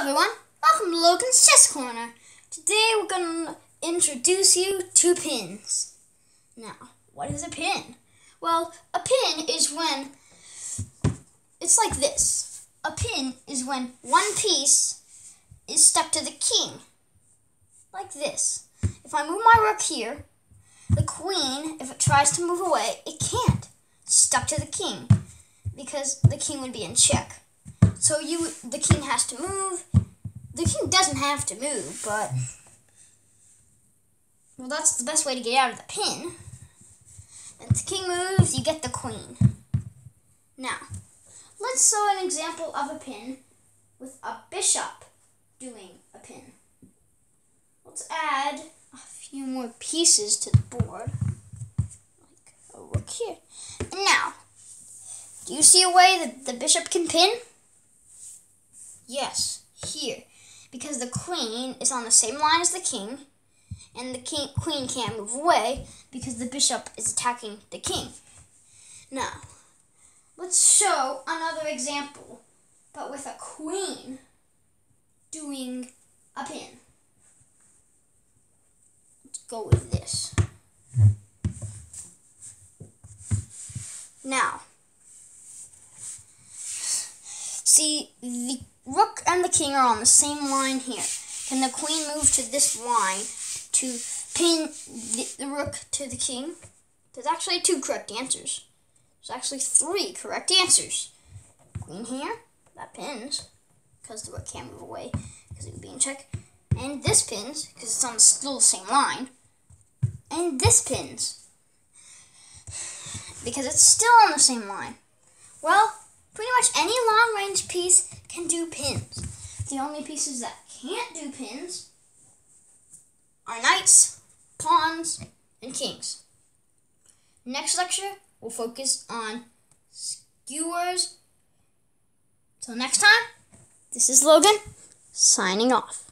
everyone, welcome to Logan's Chess Corner. Today we're going to introduce you to pins. Now, what is a pin? Well, a pin is when, it's like this. A pin is when one piece is stuck to the king, like this. If I move my rook here, the queen, if it tries to move away, it can't. It's stuck to the king, because the king would be in check. So you, the king has to move. The king doesn't have to move, but well, that's the best way to get out of the pin. If the king moves, you get the queen. Now, let's show an example of a pin with a bishop doing a pin. Let's add a few more pieces to the board, like a rook here. And now, do you see a way that the bishop can pin? Yes, here. Because the queen is on the same line as the king, and the king, queen can't move away because the bishop is attacking the king. Now, let's show another example, but with a queen doing a pin. Let's go with this. Now, see the king are on the same line here. Can the queen move to this line to pin the, the rook to the king? There's actually two correct answers. There's actually three correct answers. Queen here, that pins, because the rook can't move away, because it would be in check. And this pins, because it's on still the same line. And this pins, because it's still on the same line. Well, pretty much any long range piece can do pins. The only pieces that can't do pins are knights, pawns, and kings. Next lecture, we'll focus on skewers. Till next time, this is Logan, signing off.